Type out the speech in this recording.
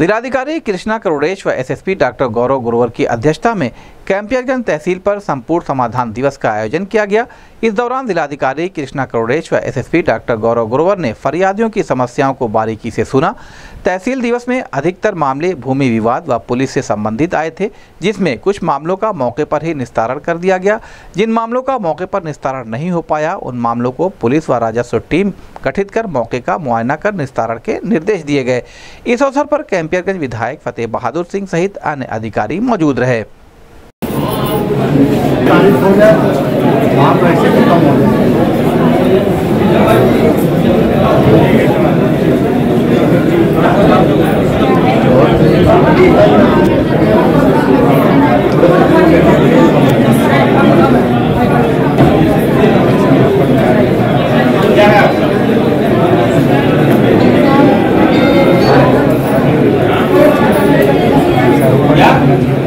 जिलाधिकारी कृष्णा करोड़ेश व SSP doctor गौरव गुरुवर की अध्यक्षता में कैंपियरगंज तहसील पर संपूर्ण समाधान दिवस का आयोजन किया गया। इस दौरान जिलाधिकारी कृष्णा करोड़ेश व एसएसपी डॉक्टर गौरव गुरोवर ने फरियादियों की समस्याओं को बारीकी से सुना। तहसील दिवस में अधिकतर मामले भूमि विवाद व पुलिस से संबंधित आए थे, जिसमें कुछ मामलों का मौके पर ही निस्तारण कर दिया गया। जिन मामलों का मौके पर निस्तारण नहीं हो पाया, उन मामलों को पुलिस व राजस्व टीम गठित कर मौके का मुआयना कर निस्तारण के निर्देश दिए गए। इस अवसर पर कैंपियरगंज विधायक फतेह बहादुर सिंह सहित अन्य अधिकारी मौजूद रहे। Amén.